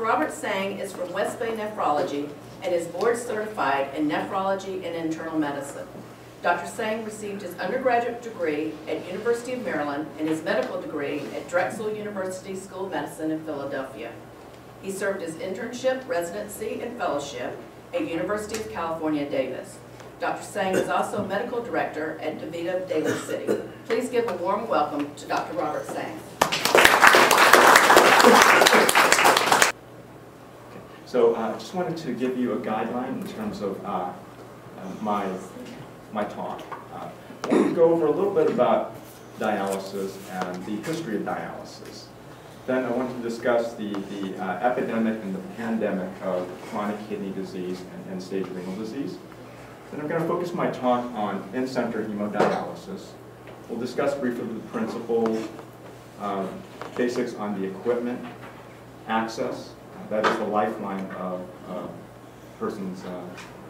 Robert Tseng is from West Bay Nephrology and is board certified in nephrology and internal medicine. Dr. Tseng received his undergraduate degree at University of Maryland and his medical degree at Drexel University School of Medicine in Philadelphia. He served his internship, residency, and fellowship at University of California, Davis. Dr. Tseng is also medical director at DaVita Daly City. Please give a warm welcome to Dr. Robert Tseng. So I uh, just wanted to give you a guideline in terms of uh, uh, my, my talk. Uh, I want to go over a little bit about dialysis and the history of dialysis. Then I want to discuss the, the uh, epidemic and the pandemic of chronic kidney disease and end-stage renal disease. Then I'm going to focus my talk on in-center hemodialysis. We'll discuss briefly the principles, uh, basics on the equipment, access, that is the lifeline of a person's uh,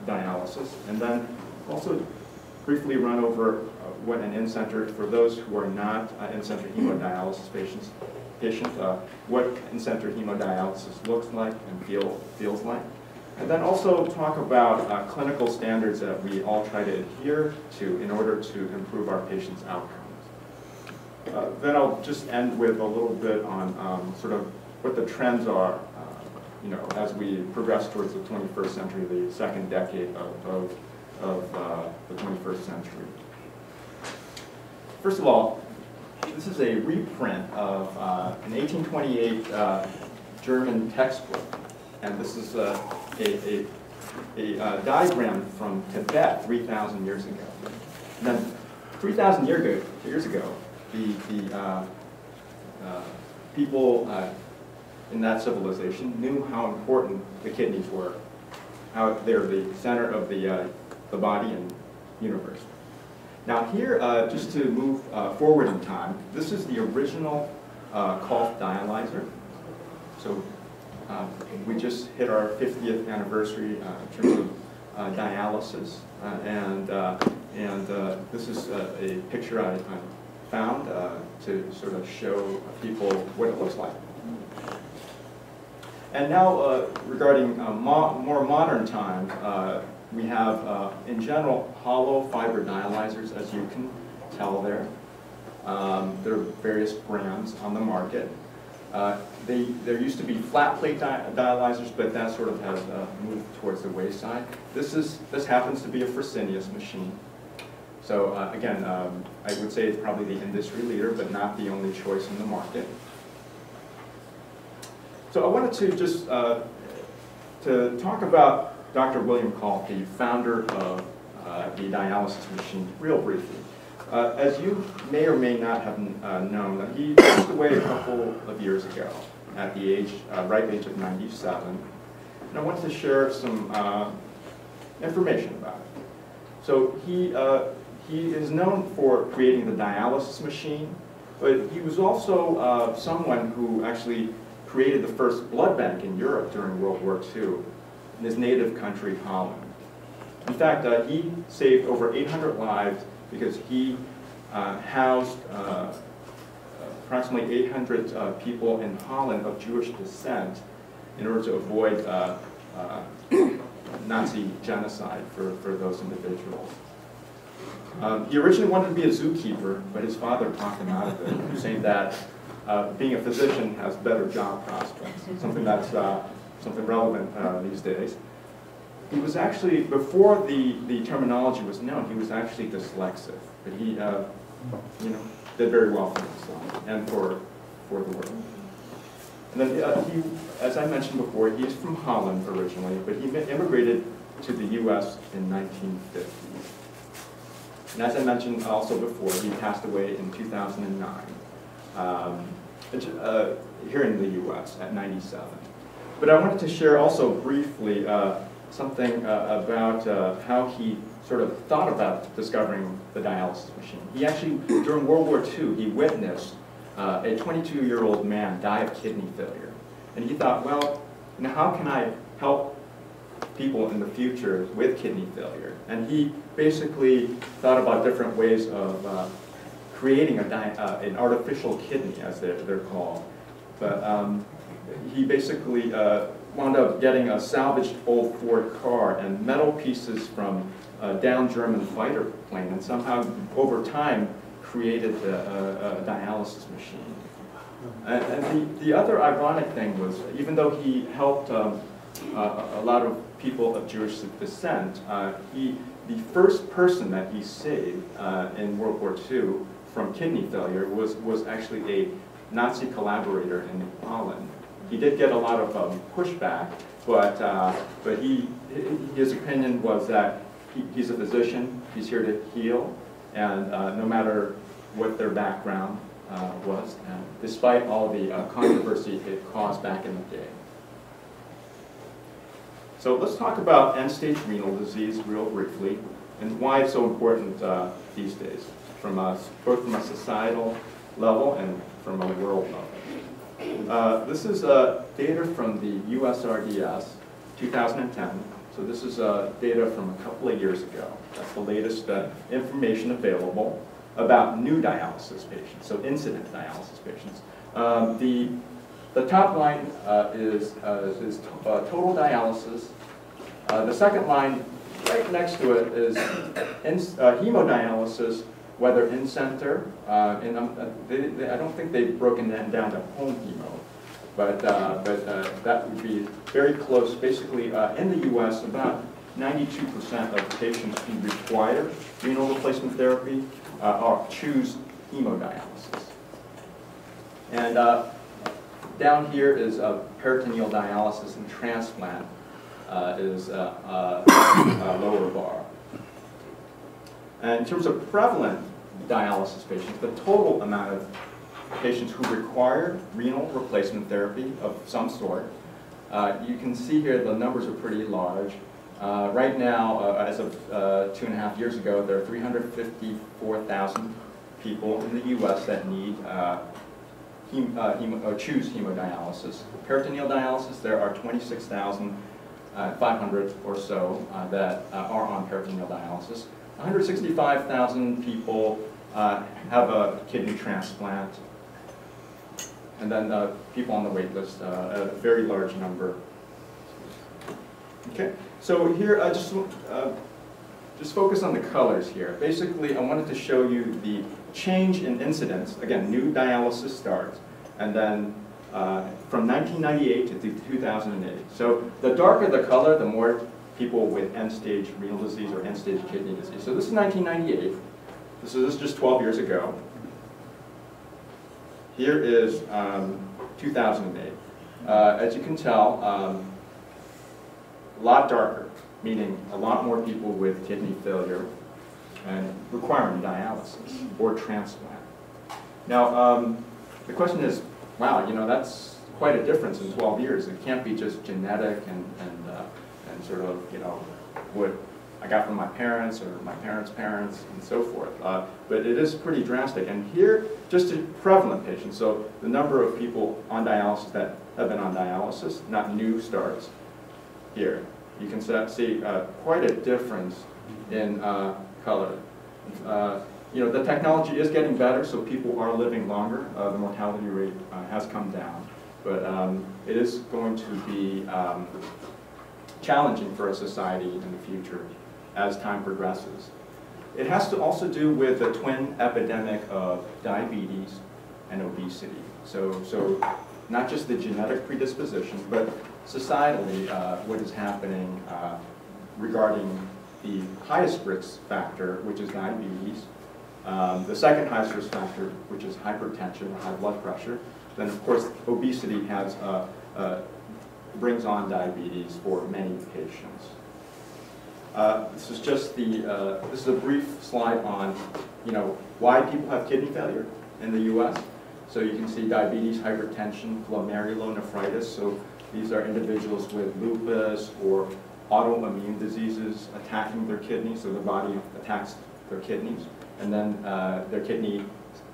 dialysis. And then also briefly run over uh, what an in-center, for those who are not uh, in-center hemodialysis patients, patient, what in-center hemodialysis looks like and feel, feels like. And then also talk about uh, clinical standards that we all try to adhere to in order to improve our patients' outcomes. Uh, then I'll just end with a little bit on um, sort of what the trends are you know, as we progress towards the 21st century, the second decade of, of, of uh, the 21st century. First of all, this is a reprint of uh, an 1828 uh, German textbook, and this is uh, a, a, a uh, diagram from Tibet 3,000 years ago. And then 3,000 year ago, years ago, the, the uh, people in that civilization knew how important the kidneys were, how they're the center of the, uh, the body and universe. Now here, uh, just to move uh, forward in time, this is the original uh, dialyzer. So uh, we just hit our 50th anniversary uh, in terms of uh, dialysis. and and this is a picture I, I found to sort of show people what it looks like. And now, uh, regarding uh, mo more modern times, uh, we have, uh, in general, hollow fiber dialyzers, as you can tell there. Um, there are various brands on the market. Uh, they, there used to be flat plate di dialyzers, but that sort of has uh, moved towards the wayside. This, is, this happens to be a Fresenius machine. So again, um, I would say it's probably the industry leader, but not the only choice in the market. So I wanted to just uh, to talk about Dr. William Kolff, the founder of uh, the dialysis machine, real briefly. Uh, as you may or may not have uh, known, he passed away a couple of years ago at the age, uh, ripe age of 97. And I wanted to share some uh, information about it. So he, he is known for creating the dialysis machine, but he was also someone who actually created the first blood bank in Europe during World War II in his native country, Holland. In fact, uh, he saved over 800 lives because he uh, housed uh, approximately 800 uh, people in Holland of Jewish descent in order to avoid uh, uh, Nazi genocide for, for those individuals. Um, he originally wanted to be a zookeeper, but his father talked him out of it, saying that uh, being a physician has better job prospects, something that's uh, something relevant uh, these days. He was actually, before the, the terminology was known, he was actually dyslexic, but he, uh, you know, did very well for himself and for, for the world. And then uh, he, as I mentioned before, he's from Holland originally, but he immigrated to the U.S. in 1950. And as I mentioned also before, he passed away in 2009 um, uh, here in the U.S. at 97. But I wanted to share also briefly uh, something uh, about uh, how he sort of thought about discovering the dialysis machine. He actually, during World War II, he witnessed uh, a 22-year-old man die of kidney failure. And he thought, well, you know, how can I help people in the future with kidney failure? And he basically thought about different ways of uh, creating a uh, an artificial kidney, as they're, they're called. But um, he basically uh, wound up getting a salvaged old Ford car and metal pieces from a down German fighter plane, and somehow over time created a, a, a dialysis machine. And, and the, the other ironic thing was, even though he helped um, uh, a lot of people of Jewish descent, uh, he, the first person that he saved uh, in World War II from kidney failure was, was actually a Nazi collaborator in Holland. He did get a lot of um, pushback, but, uh, but he, his opinion was that he, he's a physician, he's here to heal, and uh, no matter what their background uh, was, and despite all the uh, controversy it caused back in the day. So let's talk about end-stage renal disease real briefly, and why it's so important uh, these days, from a, both from a societal level and from a world level. Uh, this is uh, data from the USRDS 2010. So this is uh, data from a couple of years ago. That's the latest uh, information available about new dialysis patients, so incident dialysis patients. Um, the, the top line uh, is, uh, is total dialysis. The second line right next to it is hemodialysis whether in center, uh, and um, uh, they, they, I don't think they've broken that down to home hemo, but, uh, but uh, that would be very close. Basically, uh, in the U.S., about 92% of patients who require renal replacement therapy uh, are, choose hemodialysis. And down here is peritoneal dialysis and transplant is a lower bar. And in terms of prevalent dialysis patients, the total amount of patients who require renal replacement therapy of some sort, uh, you can see here the numbers are pretty large. Uh, right now, uh, as of uh, two and a half years ago, there are 354,000 people in the U.S. that need uh, hem, uh, hemo, choose hemodialysis. Peritoneal dialysis, there are 26,500 or so that are on peritoneal dialysis. 165,000 people uh, have a kidney transplant, and then uh, people on the wait list, uh, a very large number. Okay, so here I just uh, just focus on the colors here. Basically, I wanted to show you the change in incidence. Again, new dialysis starts, and then uh, from 1998 to 2008. So the darker the color, the more people with end-stage renal disease or end-stage kidney disease. So this is 1998. This is just 12 years ago. Here is um, 2008. Uh, as you can tell, um, a lot darker, meaning a lot more people with kidney failure and requiring dialysis or transplant. Now, um, the question is, wow, you know, that's quite a difference in 12 years. It can't be just genetic and, and uh, and sort of, you know, what I got from my parents or my parents' parents and so forth. Uh, but it is pretty drastic. And here, just to prevalent patients, so the number of people on dialysis that have been on dialysis, not new starts, here. You can see uh, quite a difference in uh, color. Uh, you know, the technology is getting better, so people are living longer. Uh, the mortality rate uh, has come down. But um, it is going to be um, challenging for a society in the future as time progresses. It has to also do with the twin epidemic of diabetes and obesity. So, so not just the genetic predisposition, but societally uh, what is happening uh, regarding the highest risk factor, which is diabetes, um, the second highest risk factor, which is hypertension, or high blood pressure. Then, of course, obesity has a, a brings on diabetes for many patients. Uh, this is just the, uh, this is a brief slide on, you know, why people have kidney failure in the U.S. So you can see diabetes, hypertension, glomerulonephritis. So these are individuals with lupus or autoimmune diseases attacking their kidneys, so the body attacks their kidneys, and then uh, their kidney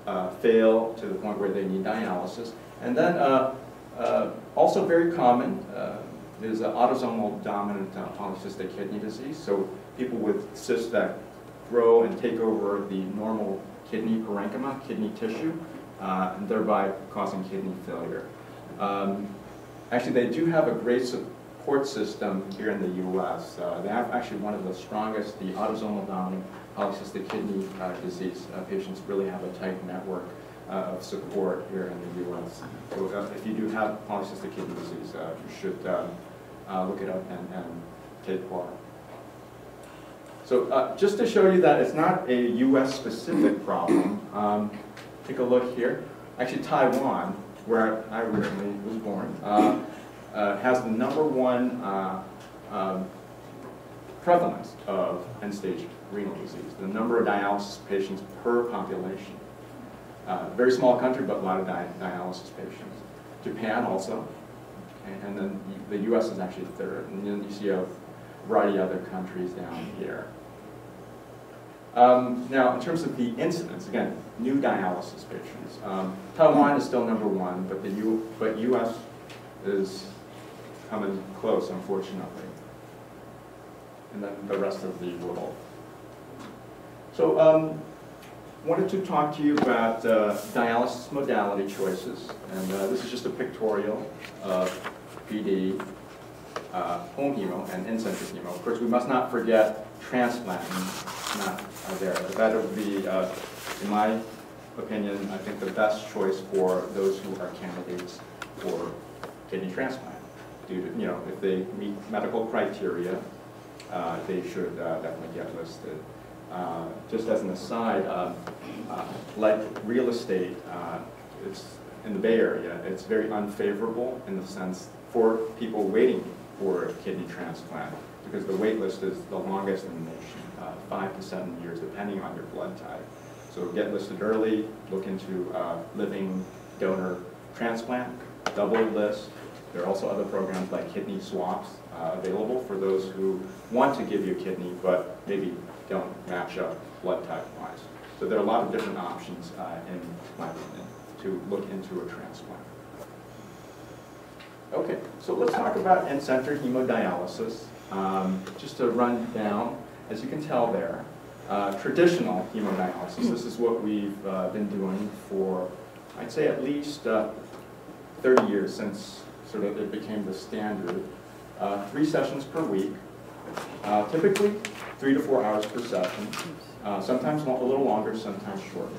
uh, fail to the point where they need dialysis. And then uh, also very common uh, an autosomal dominant uh, polycystic kidney disease. So people with cysts that grow and take over the normal kidney parenchyma, kidney tissue, uh, and thereby causing kidney failure. Um, Actually, they do have a great support system here in the U.S. Uh, They have actually one of the strongest, the autosomal dominant polycystic kidney uh, disease uh, patients really have a tight network uh, of support here in the U.S. So if you do have polycystic kidney disease, you should um, uh, look it up and and take part. So uh, just to show you that it's not a US-specific problem, um, take a look here. Actually, Taiwan, where I originally was born, uh, uh, has the number one uh, um, prevalence of end-stage renal disease, the number of dialysis patients per population. Uh, Very small country, but a lot of di- dialysis patients. Japan also, and then the US is actually third, and then you see a variety of other countries down here. Um, Now, in terms of the incidence, again, new dialysis patients, um, Taiwan is still number one, but the U, but US is coming close, unfortunately. And then the rest of the world. So, um, wanted to talk to you about uh, dialysis modality choices, and uh, this is just a pictorial of PD, uh, home hemo, and in-center hemo. Of course, we must not forget transplant, not uh, there. That would be, uh, in my opinion, I think the best choice for those who are candidates for kidney transplant. Due to, you know, if they meet medical criteria, uh, they should definitely get listed. Uh, Just as an aside, um, uh, like real estate, uh, it's, in the Bay Area, it's very unfavorable in the sense for people waiting for a kidney transplant, because the wait list is the longest in the nation, uh, five to seven years, depending on your blood type. So get listed early, look into uh, living donor transplant, double list. There are also other programs like kidney swaps uh, available for those who want to give you a kidney, but maybe don't match up blood type wise. So there are a lot of different options, uh, in my opinion, to look into a transplant. Okay, so let's talk about in-center hemodialysis. Um, Just to run down, as you can tell there, uh, traditional hemodialysis, this is what we've uh, been doing for, I'd say at least uh, 30 years since sort of it became the standard. Uh, Three sessions per week, uh, typically three to four hours per session, uh, sometimes a little longer, sometimes shorter.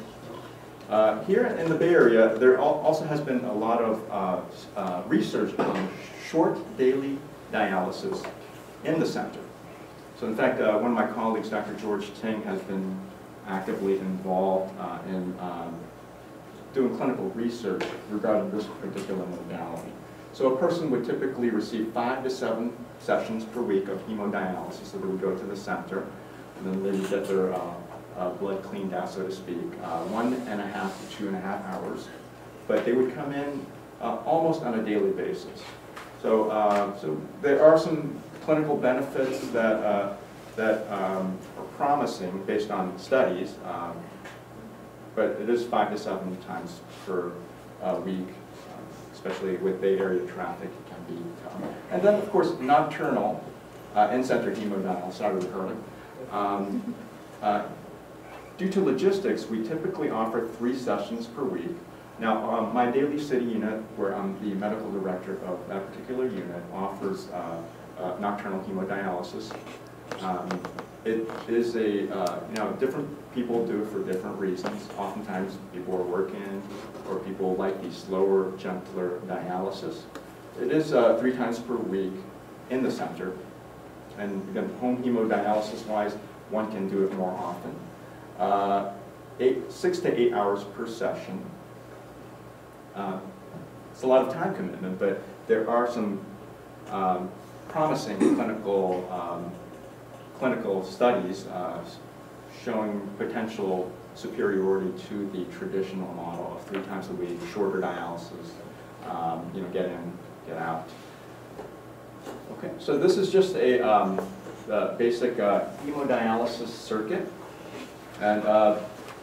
Uh, Here in the Bay Area, there also has been a lot of uh, uh, research on short daily dialysis in the center. So in fact, uh, one of my colleagues, Dr. George Ting, has been actively involved uh, in um, doing clinical research regarding this particular modality. So a person would typically receive five to seven sessions per week of hemodialysis, so they would go to the center, and then they would get their uh, uh, blood cleaned out, so to speak, uh, one and a half to two and a half hours. But they would come in uh, almost on a daily basis. So, uh, so there are some clinical benefits that, uh, that um, are promising based on studies, um, but it is five to seven times per week, especially with Bay Area traffic, it can be tough. And then, of course, nocturnal uh, in-center hemodialysis, sorry, Hurley. Um, uh, Due to logistics, we typically offer three sessions per week. Now, um, my Daly City unit, where I'm the medical director of that particular unit, offers uh, uh, nocturnal hemodialysis. Um, It is a, uh, you know, different people do it for different reasons. Oftentimes, people are working, or people like the slower, gentler dialysis. It is uh, three times per week in the center. And again, home hemodialysis wise, one can do it more often. Uh, Eight, six to eight hours per session. Uh, It's a lot of time commitment, but there are some um, promising clinical, um, clinical studies uh, showing potential superiority to the traditional model of three times a week, shorter dialysis, um, you know, get in, get out. Okay, so this is just a um, basic uh, hemodialysis circuit. And uh,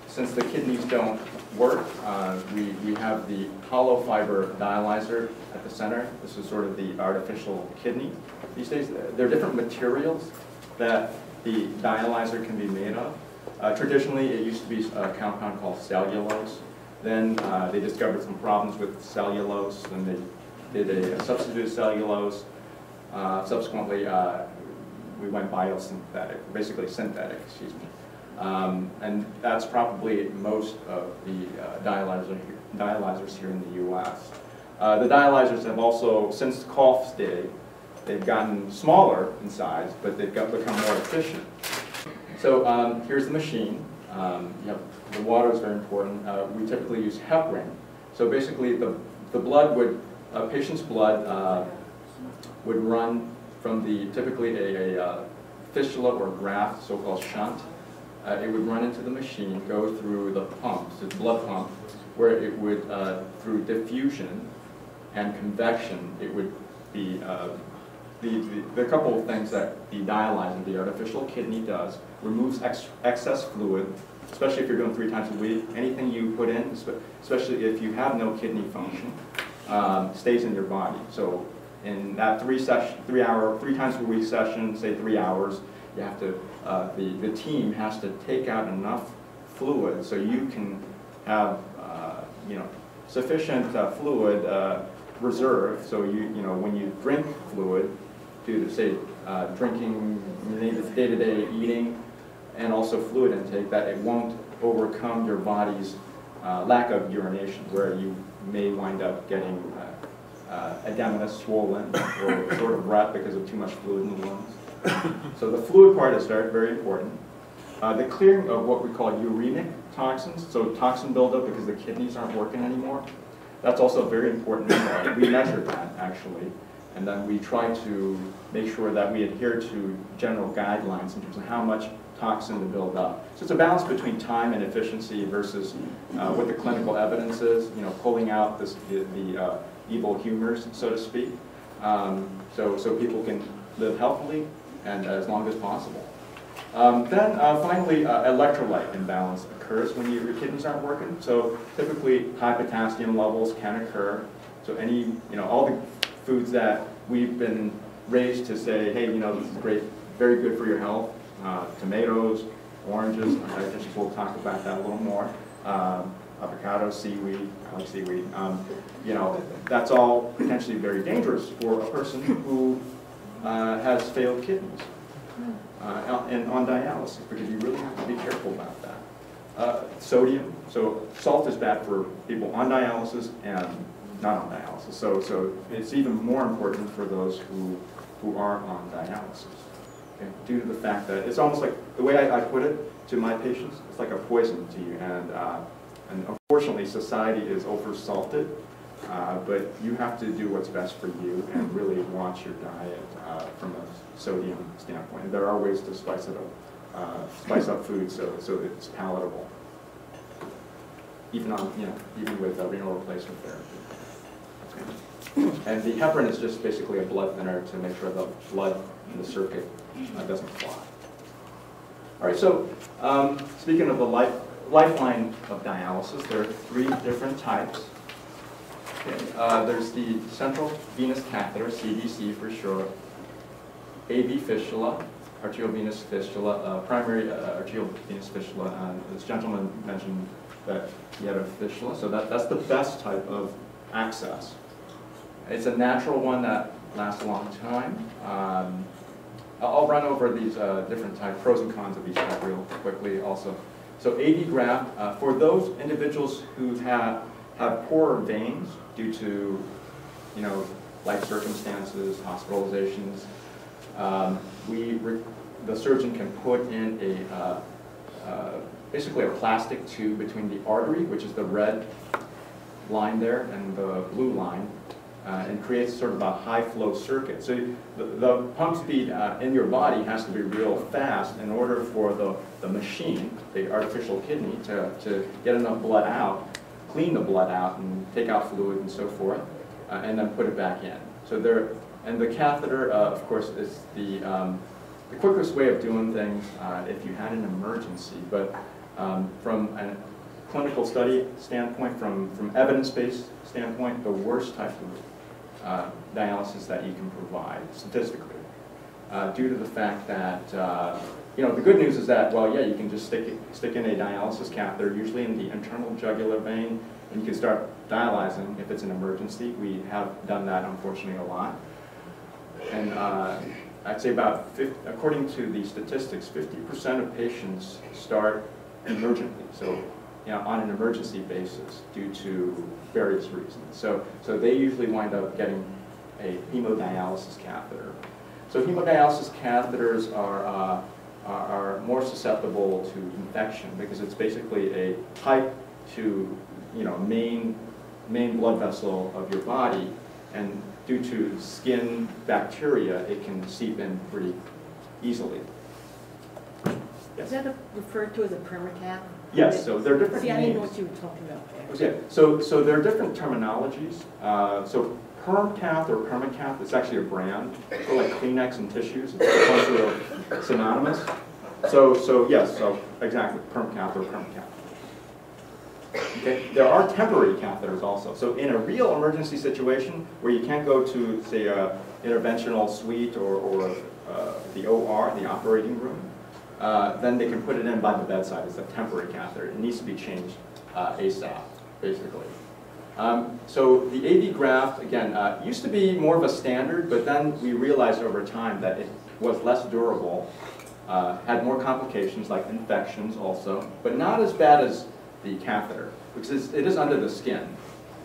since the kidneys don't work, uh, we, we have the hollow fiber dialyzer at the center. This is sort of the artificial kidney. These days, there are different materials that the dialyzer can be made of. Uh, Traditionally, it used to be a compound called cellulose. Then uh, they discovered some problems with cellulose, and they did a substitute cellulose. Uh, Subsequently, uh, we went biosynthetic, basically synthetic, excuse me. Um, And that's probably most of the uh, dialyzer, dialyzers here in the US. Uh, The dialyzers have also, since Kolff's day, they've gotten smaller in size, but they've got, become more efficient. So um, here's the machine. Um, you have, the water is very important. Uh, we typically use heparin. So basically, the, the blood would, a patient's blood uh, would run from the, typically a, a uh, fistula or graft, so-called shunt. Uh, it would run into the machine, go through the pump, the blood pump, where it would, uh, through diffusion and convection, it would be, the, the, the couple of things that the dialyzer, the artificial kidney does, removes ex excess fluid, especially if you're doing three times a week. Anything you put in, especially if you have no kidney function, um, stays in your body. So in that three session, three hour, three times per week session, say three hours, you have to, uh, the, the team has to take out enough fluid so you can have, uh, you know, sufficient uh, fluid uh, reserve, so you, you know, when you drink fluid, due to, say, uh, drinking, day-to-day eating, and also fluid intake, that it won't overcome your body's uh, lack of urination, where you may wind up getting uh, uh, swollen, or sort of rot because of too much fluid in the lungs. So the fluid part is very, very important. Uh, the clearing of what we call uremic toxins, so toxin buildup because the kidneys aren't working anymore, that's also very important. We measure that, actually. And then we try to make sure that we adhere to general guidelines in terms of how much toxin to build up. So it's a balance between time and efficiency versus uh, what the clinical evidence is, you know, pulling out this, the, the uh, evil humors, so to speak, um, so, so people can live healthily and as long as possible. Um, then uh, finally, uh, electrolyte imbalance occurs when you, your kidneys aren't working. So typically, high potassium levels can occur. So any, you know, all the foods that we've been raised to say, hey, you know, this is great, very good for your health. Uh, tomatoes, oranges, I guess we'll talk about that a little more. Um, avocado, seaweed, I like seaweed. Um, you know, that's all potentially very dangerous for a person who uh, has failed kidneys uh, and on dialysis, because you really have to be careful about that. Uh, Sodium, so salt is bad for people on dialysis and not on dialysis. So, so it's even more important for those who, who are on dialysis. Okay? Due to the fact that it's almost like, the way I, I put it to my patients, it's like a poison to you. And, uh, and unfortunately, society is over-salted. Uh, but you have to do what's best for you and really watch your diet uh, from a sodium standpoint. And there are ways to spice it up, uh, spice up food so, so it's palatable. Even on, you know, even with renal replacement therapy. And the heparin is just basically a blood thinner to make sure the blood in the circuit uh, doesn't clot. All right, so um, speaking of the life, lifeline of dialysis, there are three different types. Okay, uh, there's the central venous catheter, CVC for short, AV fistula, arteriovenous fistula, uh, primary uh, arteriovenous fistula. And this gentleman mentioned that he had a fistula, so that, that's the best type of access. It's a natural one that lasts a long time. Um, I'll run over these uh, different types, pros and cons of each type real quickly also. So AV graft, uh, for those individuals who have, have poorer veins due to, you know, life circumstances, hospitalizations, um, we, the surgeon can put in a, uh, uh, basically a plastic tube between the artery, which is the red line there, and the blue line, uh, and creates sort of a high flow circuit. So the, the pump speed uh, in your body has to be real fast in order for the, the machine, the artificial kidney, to, to get enough blood out, clean the blood out and take out fluid and so forth, uh, and then put it back in. So there, and the catheter, uh, of course, is the, um, the quickest way of doing things uh, if you had an emergency. But um, from a clinical study standpoint, from, from evidence-based standpoint, the worst type of uh, dialysis that you can provide statistically, uh, due to the fact that, uh, you know, the good news is that, well, yeah, you can just stick, stick in a dialysis catheter, usually in the internal jugular vein, and you can start dialyzing if it's an emergency. We have done that unfortunately a lot. And uh, I'd say about, 50, according to the statistics, 50% of patients start emergently, so you know, on an emergency basis due to various reasons. So, so they usually wind up getting a hemodialysis catheter. So hemodialysis catheters are, uh, are, are more susceptible to infection because it's basically a pipe to, you know, main, main blood vessel of your body, and due to skin bacteria, it can seep in pretty easily. Is that a- referred to as a permacath? Yes, so they're different See, I didn't know names. what you were talking about there. Okay, so, so there are different terminologies. Uh, So permcath or permacath, it's actually a brand, for like Kleenex and tissues, it's bunch of synonymous. So, so yes, so exactly, permcath or permacath. Okay, there are temporary catheters also. So in a real emergency situation where you can't go to, say, a interventional suite or, or uh, the OR, the operating room, uh, then they can put it in by the bedside. It's a temporary catheter. It needs to be changed uh, ASAP, basically. Um, so the AV graft, again, uh, used to be more of a standard, but then we realized over time that it was less durable, uh, had more complications like infections also, but not as bad as the catheter, because it is under the skin.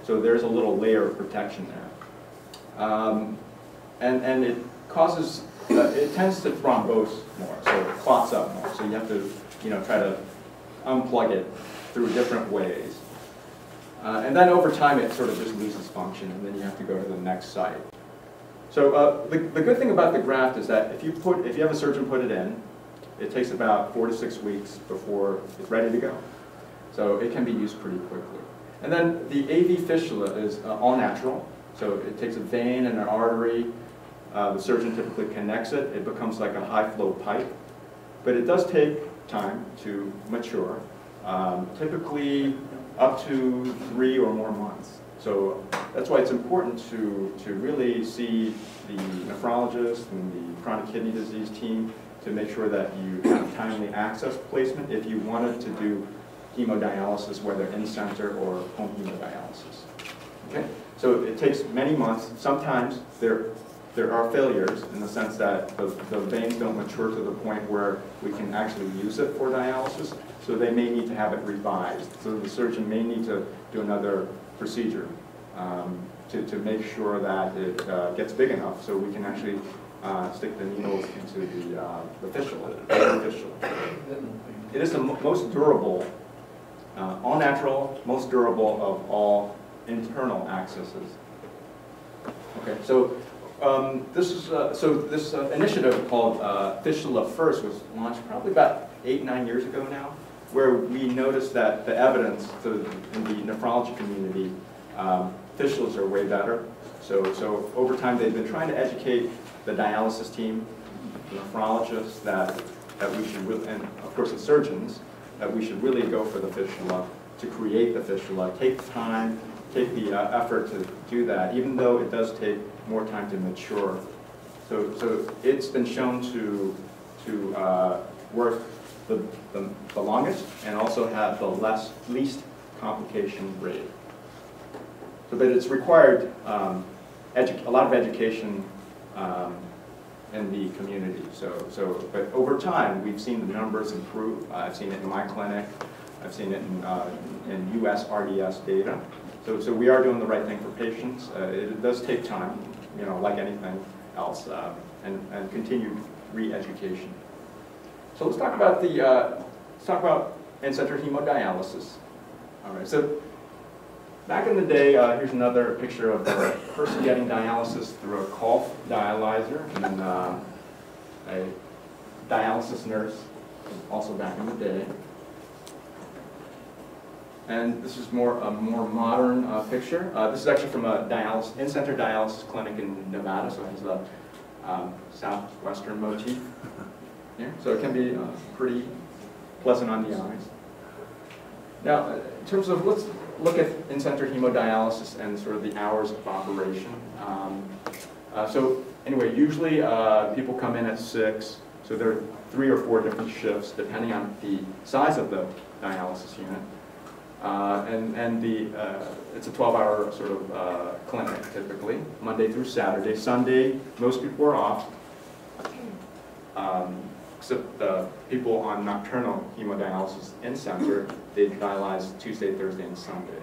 So there's a little layer of protection there. Um, and, and it causes, it tends to thrombose more, so it clots up more. So you have to, you know, try to unplug it through different ways. Uh, and then over time, it sort of just loses function, and then you have to go to the next site. So uh, the, the good thing about the graft is that if you put, if you have a surgeon put it in, it takes about four to six weeks before it's ready to go. So it can be used pretty quickly. And then the AV fistula is uh, all natural. So it takes a vein and an artery. Uh, the surgeon typically connects it. It becomes like a high flow pipe. But it does take time to mature, um, typically up to three or more months. So that's why it's important to, to really see the nephrologist and the chronic kidney disease team to make sure that you have timely access placement if you wanted to do hemodialysis, whether in-center or home hemodialysis. Okay? So it takes many months. Sometimes there, there are failures in the sense that the, the veins don't mature to the point where we can actually use it for dialysis, so they may need to have it revised. So the surgeon may need to do another procedure um, to, to make sure that it uh, gets big enough so we can actually uh, stick the needles into the, uh, the fistula, the fistula. It is the mo- most durable, uh, all natural, most durable of all internal accesses. Okay, so um, this is uh, so this uh, initiative called uh, Fistula First was launched probably about eight nine years ago now, where we noticed that the evidence to, in the nephrology community, um, fistulas are way better. So so over time they've been trying to educate the dialysis team, the nephrologists that that we should and of course the surgeons that we should really go for the fistula to create the fistula, take the time, take the uh, effort to do that, even though it does take more time to mature. So, so it's been shown to, to uh, work the, the, the longest and also have the less, least complication rate. So, but it's required um, a lot of education um, in the community. So, so, but over time, we've seen the numbers improve. Uh, I've seen it in my clinic. I've seen it in, uh, in US RDS data. So, so we are doing the right thing for patients. Uh, it does take time, you know, like anything else, um, and, and continued re-education. So let's talk about the, uh, let's talk about in-center hemodialysis. All right, so back in the day, uh, here's another picture of a person getting dialysis through a Kolff dialyzer, and uh, a dialysis nurse, also back in the day. And this is more a more modern uh, picture. Uh, this is actually from a dialysis in-center dialysis clinic in Nevada, so it has a um, southwestern motif. So it can be uh, pretty pleasant on the eyes. Now, uh, in terms of let's look at in-center hemodialysis and sort of the hours of operation. Um, uh, so anyway, usually uh, people come in at six. So there are three or four different shifts depending on the size of the dialysis unit. Uh, And, and the, uh, it's a 12-hour sort of uh, clinic typically, Monday through Saturday. Sunday, most people are off, um, except the people on nocturnal hemodialysis in center, they dialyze Tuesday, Thursday, and Sunday.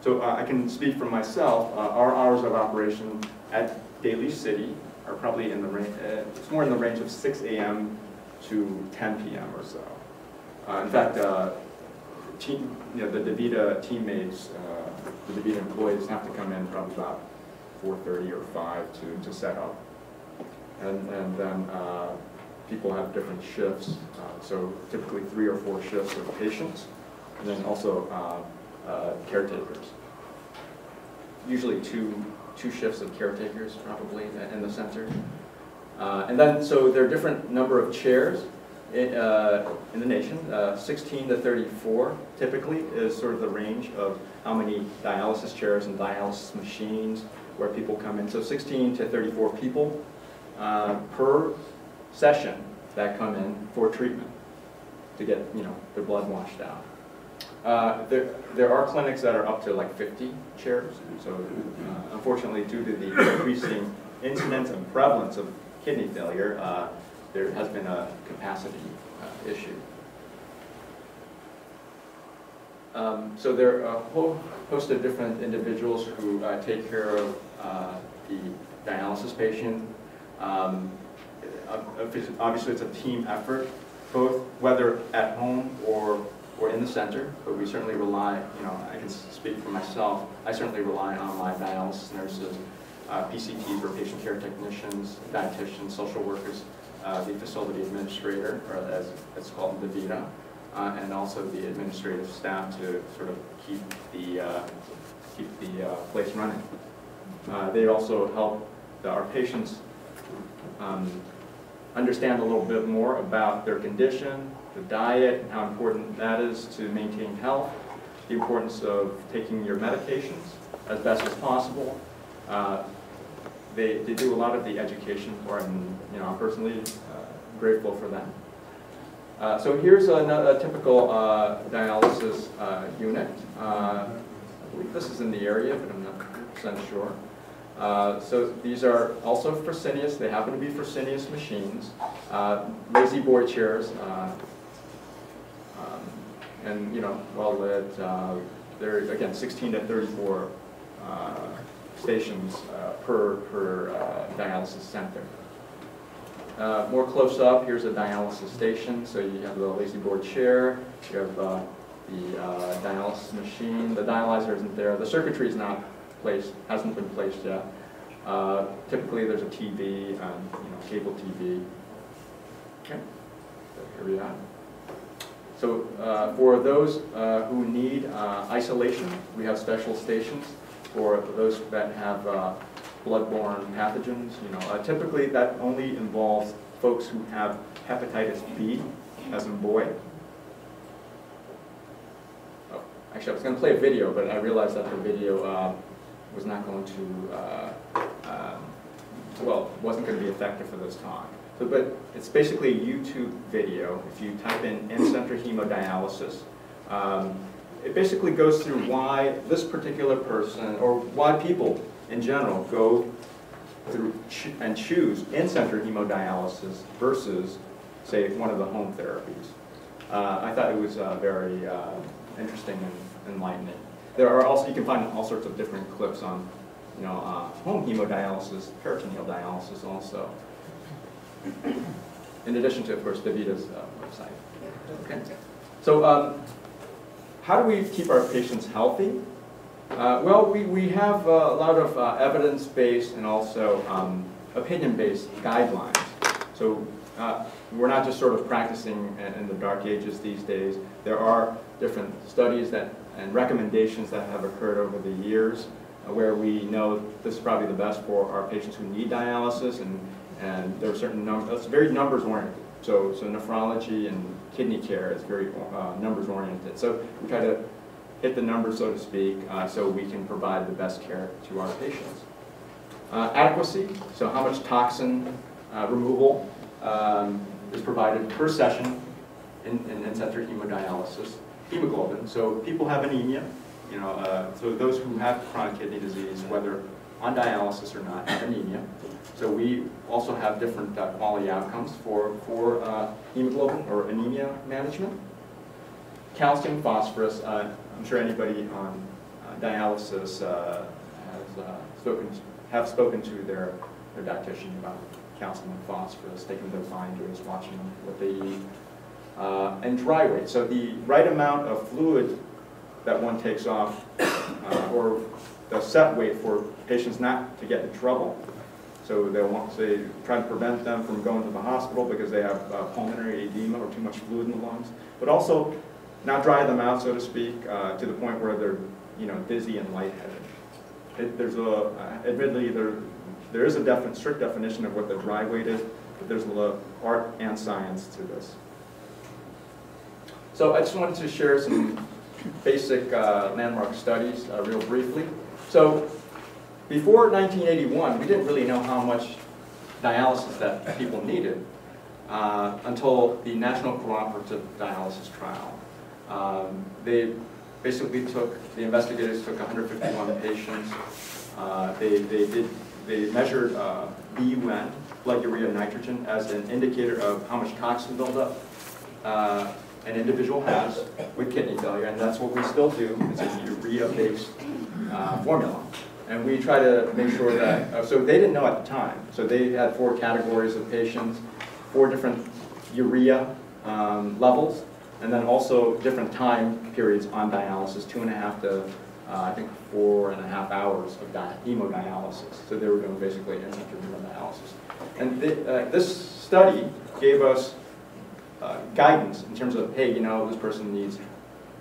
So uh, I can speak for myself, uh, our hours of operation at Daly City are probably in the range, it's more in the range of 6 AM to 10 PM or so. In fact, team, you know, the DaVita teammates, uh, the DaVita employees have to come in probably about 4:30 or 5 to, to set up. And, and then uh, people have different shifts, uh, so typically three or four shifts of patients, and then also uh, uh, caretakers. Usually two, two shifts of caretakers probably in the center. Uh, And then, so there are different number of chairs in, uh, in the nation. Uh, 16 to 34 typically is sort of the range of how many dialysis chairs and dialysis machines where people come in. So 16 to 34 people uh, per session that come in for treatment to get, you know, their blood washed out. Uh, There, there are clinics that are up to like 50 chairs, so uh, unfortunately, due to the increasing incidence and prevalence of kidney failure, uh, there has been a capacity uh, issue. Um, So there are a whole host of different individuals who uh, take care of uh, the dialysis patient. Um, Obviously, it's a team effort, both whether at home or, or in the center, but we certainly rely, you know, I can speak for myself, I certainly rely on my dialysis nurses, uh, PCTs or patient care technicians, dietitians, social workers, uh, the facility administrator, or as it's called, the VITA, uh, and also the administrative staff to sort of keep the, uh, keep the uh, place running. Uh, They also help the- our patients um, understand a little bit more about their condition, the diet, and how important that is to maintain health, the importance of taking your medications as best as possible. Uh, They, they do a lot of the education for it, and, you know, I'm personally uh, grateful for them. Uh, So here's a, typical uh, dialysis uh, unit. Uh, I believe this is in the area, but I'm not 100% sure. Uh, So these are also Fresenius, they happen to be Fresenius machines, lazy boy chairs, um, and, you know, well lit. There, again, 16 to 34 uh, stations uh, per, per uh, dialysis center. Uh, More close up, here's a dialysis station, so you have the lazy board chair, you have uh, the uh, dialysis machine, the dialyzer isn't there, the circuitry is not placed, hasn't been placed yet. Uh, Typically, there's a TV, um, you know, cable TV. Okay, so here we are. So uh, for those uh, who need uh, isolation, we have special stations for those that have uh, bloodborne pathogens. You know, uh, typically that only involves folks who have hepatitis B, as in boy. Oh, Actually, I was going to play a video, but I realized that the video uh, was not going to, uh, um, well, wasn't going to be effective for this talk. So, but it's basically a YouTube video. If you type in in-center hemodialysis, um, it basically goes through why this particular person, or why people in general go through ch- and choose in-center hemodialysis versus, say, one of the home therapies. Uh, I thought it was uh, very uh, interesting and enlightening. There are also, you can find all sorts of different clips on, you know, uh, home hemodialysis, peritoneal dialysis also. In addition to, of course, DaVita's uh, website. Okay. So, um, how do we keep our patients healthy? Uh, well, we, we have a lot of uh, evidence-based and also um, opinion-based guidelines. So uh, we're not just sort of practicing in, the dark ages these days. There are different studies that and recommendations that have occurred over the years uh, where we know this is probably the best for our patients who need dialysis and, and there are certain numbers, very numbers oriented. So, so nephrology and kidney care is very uh, numbers oriented. So we try to hit the numbers, so to speak, uh, so we can provide the best care to our patients. Uh, adequacy, so how much toxin uh, removal um, is provided per session in, in in-center hemodialysis. hemoglobin. So people have anemia, you know, uh, so those who have chronic kidney disease, whether on dialysis or not, have anemia. So we also have different uh, quality outcomes for, for uh, hemoglobin or anemia management. Calcium, phosphorus, uh, I'm sure anybody on uh, dialysis uh, has uh, spoken, have spoken to their, their dietitian about calcium and phosphorus, taking their binders, watching what they eat. And dry weight, so the right amount of fluid that one takes off, or the set weight for patients not to get in trouble. So they want, say, try to prevent them from going to the hospital because they have uh, pulmonary edema or too much fluid in the lungs, but also not dry them out, so to speak, uh, to the point where they're, you know, dizzy and lightheaded. It, there's a, uh, admittedly, there, there is a definite, strict definition of what the dry weight is, but there's a lot of art and science to this. So I just wanted to share some basic uh, landmark studies uh, real briefly. So before 1981, we didn't really know how much dialysis that people needed uh, until the National Cooperative Dialysis Trial. Um, they basically took, the investigators took 151 patients. Uh, they, they, did, they measured uh, BUN, blood urea nitrogen, as an indicator of how much toxin buildup uh, an individual has with kidney failure, and that's what we still do. It's a urea-based uh, formula. And we try to make sure that, uh, so they didn't know at the time. So they had four categories of patients, four different urea um, levels, and then also different time periods on dialysis, two and a half to, uh, I think, four and a half hours of di hemodialysis. So they were doing basically intramural dialysis. And th uh, this study gave us uh, guidance in terms of, hey, you know, this person needs,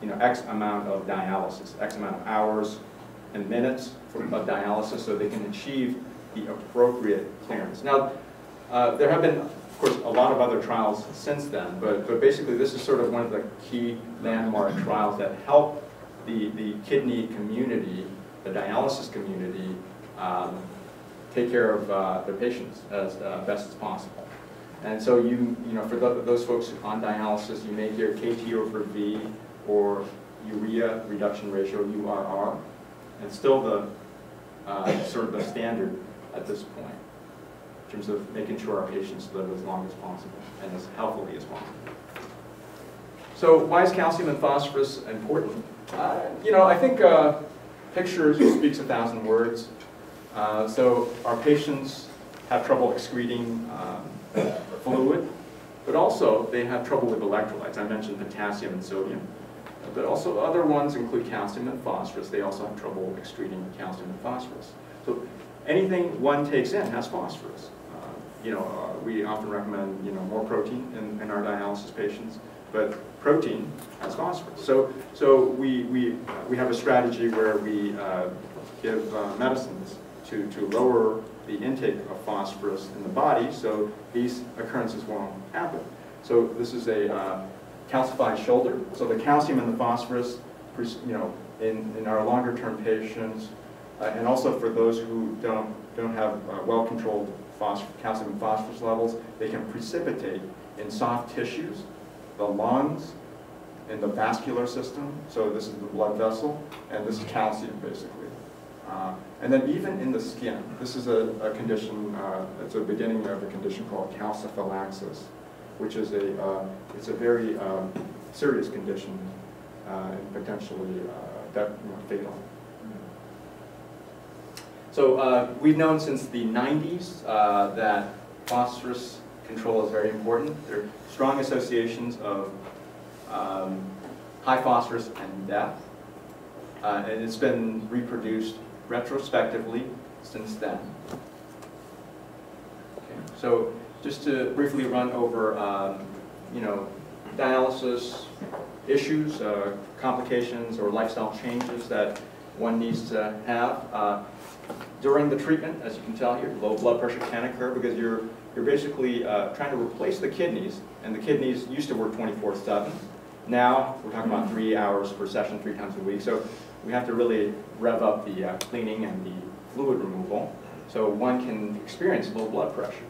you know, X amount of dialysis, X amount of hours and minutes for, of dialysis so they can achieve the appropriate clearance. Now, uh, there have been, of course, a lot of other trials since then, but, but basically this is sort of one of the key landmark trials that help the, the kidney community, the dialysis community, um, take care of uh, their patients as uh, best as possible. And so you, you know, for the, those folks on dialysis, you may hear KT over V or urea reduction ratio, URR. And still the uh, sort of the standard at this point in terms of making sure our patients live as long as possible and as healthily as possible. So why is calcium and phosphorus important? Uh, you know, I think uh, pictures speaks a thousand words. Uh, so our patients have trouble excreting um, fluid, but also they have trouble with electrolytes. I mentioned potassium and sodium. But also other ones include calcium and phosphorus. They also have trouble excreting calcium and phosphorus. So anything one takes in has phosphorus. Uh, you know, uh, we often recommend you know more protein in, in our dialysis patients, but protein has phosphorus. So so we we we have a strategy where we uh, give uh, medicines to to lower the intake of phosphorus in the body, so these occurrences won't happen. So this is a uh, calcified shoulder. So the calcium and the phosphorus, you know, in, in our longer term patients, uh, and also for those who don't, don't have uh, well-controlled calcium and phosphorus levels, they can precipitate in soft tissues, the lungs, in the vascular system. So this is the blood vessel, and this is calcium, basically. Uh, and then even in the skin, this is a, a condition, uh, it's a beginning of a condition called calciphylaxis which is a, uh, it's a very um, serious condition uh, and potentially uh, that, you know, fatal. So uh, we've known since the 90s uh, that phosphorus control is very important. There are strong associations of um, high phosphorus and death. Uh, and it's been reproduced retrospectively since then. Okay. So just to briefly run over, um, you know, dialysis issues, uh, complications, or lifestyle changes that one needs to have. Uh, during the treatment, as you can tell here, low blood pressure can occur because you're, you're basically uh, trying to replace the kidneys, and the kidneys used to work 24-7. Now, we're talking about three hours per session, three times a week, so we have to really rev up the uh, cleaning and the fluid removal, so one can experience low blood pressure.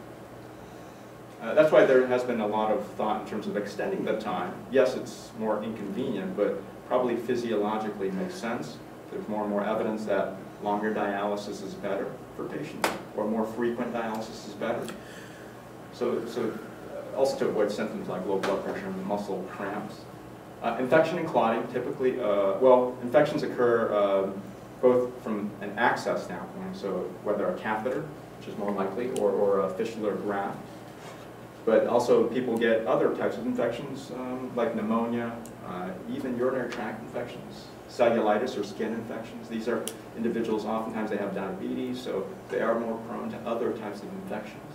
Uh, That's why there has been a lot of thought in terms of extending the time. Yes, it's more inconvenient, but probably physiologically makes sense. There's more and more evidence that longer dialysis is better for patients, or more frequent dialysis is better. So, so uh, also to avoid symptoms like low blood pressure and muscle cramps. Uh, Infection and clotting typically, uh, well, infections occur um, both from an access standpoint, so whether a catheter, which is more likely, or, or a fistula graft. But also people get other types of infections um, like pneumonia, uh, even urinary tract infections, cellulitis or skin infections. These are individuals, oftentimes they have diabetes, so they are more prone to other types of infections.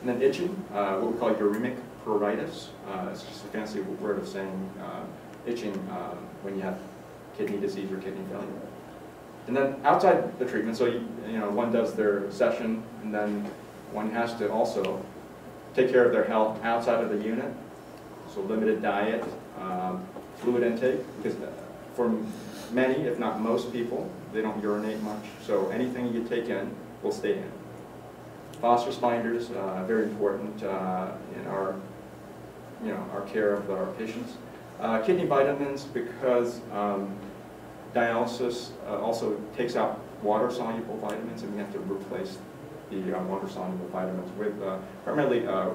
And then itching, uh, what we call uremic pruritus. Uh, it's just a fancy word of saying uh, itching um, when you have kidney disease or kidney failure. And then outside the treatment, so you, you know, one does their session, and then one has to also take care of their health outside of the unit. So limited diet, um, fluid intake, because for many, if not most people, they don't urinate much. So anything you take in will stay in. Phosphorus binders, uh, very important uh, in our, you know, our care of our patients. Uh, kidney vitamins, because um, dialysis uh, also takes out water-soluble vitamins, and we have to replace the uh, water-soluble vitamins with uh, primarily uh,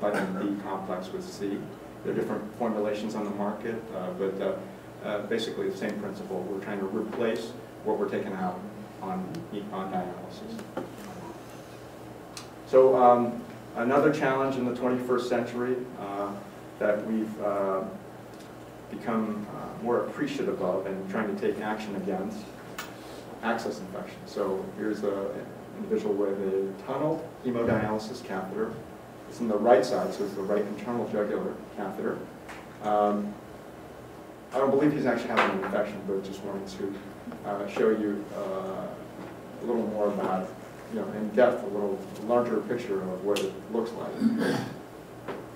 vitamin B complex with C. There are different formulations on the market, uh, but uh, uh, basically the same principle. We're trying to replace what we're taking out on, on dialysis. So um, another challenge in the 21st century that we've become more appreciative of and trying to take action against, access infection. So here's an individual with a tunnel hemodialysis catheter. It's in the right side, so it's the right internal jugular catheter. Um, I don't believe he's actually having an infection, but just wanted to uh, show you uh, a little more about, you know, in depth, a little larger picture of what it looks like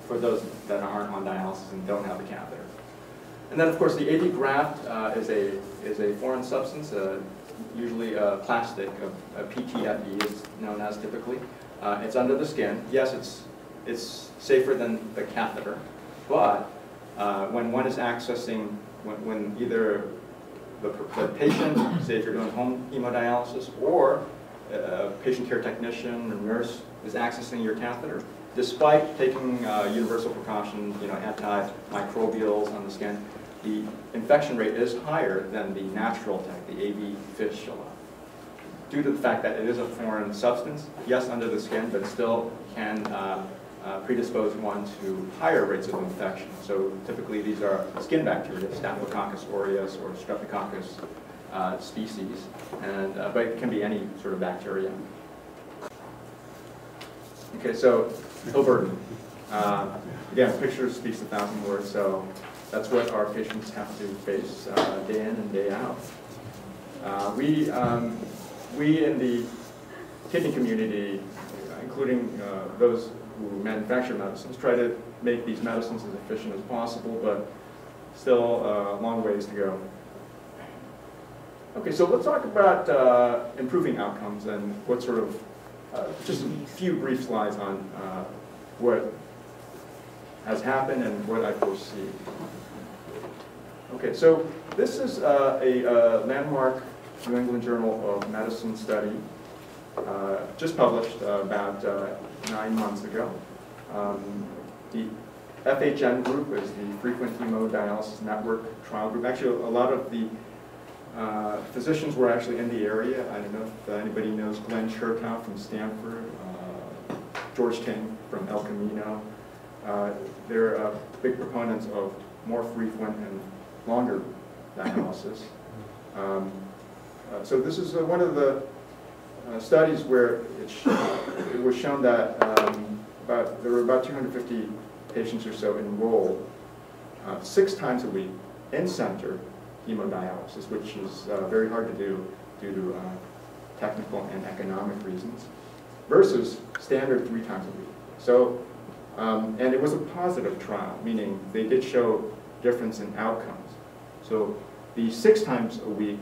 for those that aren't on dialysis and don't have a catheter. And then, of course, the AV graft uh, is a is a foreign substance, uh, usually uh, plastic, a, a PTFE is known as typically. Uh, it's under the skin. Yes, it's it's safer than the catheter, but uh, when one is accessing, when, when either the, the patient, say if you're doing home hemodialysis, or a patient care technician or nurse is accessing your catheter, despite taking uh, universal precautions, you know, antimicrobials on the skin, the infection rate is higher than the natural attack, the AV fistula. Due to the fact that it is a foreign substance, yes, under the skin, but still can uh, uh, predispose one to higher rates of infection. So typically these are skin bacteria, Staphylococcus aureus or Streptococcus uh, species, and, uh, but it can be any sort of bacteria. Okay, so burden. Uh, again, pictures speaks a thousand words, so that's what our patients have to face uh, day in and day out. Uh, we, um, we in the kidney community, including uh, those who manufacture medicines, try to make these medicines as efficient as possible, but still uh, a long ways to go. Okay, so let's talk about uh, improving outcomes and what sort of, uh, just a few brief slides on what has happened and what I foresee. Okay, so this is uh, a uh, landmark New England Journal of Medicine study, uh, just published uh, about uh, nine months ago. Um, the FHN group is the Frequent Hemodialysis Network Trial Group. Actually, a lot of the uh, physicians were actually in the area. I don't know if anybody knows Glenn Chertow from Stanford, George Ting from El Camino. Uh, they're uh, big proponents of more frequent and longer dialysis. Um, uh, so this is uh, one of the uh, studies where it, it, was shown that um, about there were about 250 patients or so enrolled uh, six times a week in center hemodialysis, which is uh, very hard to do due to uh, technical and economic reasons, versus standard three times a week. So, um, and it was a positive trial, meaning they did show difference in outcomes. So the six times a week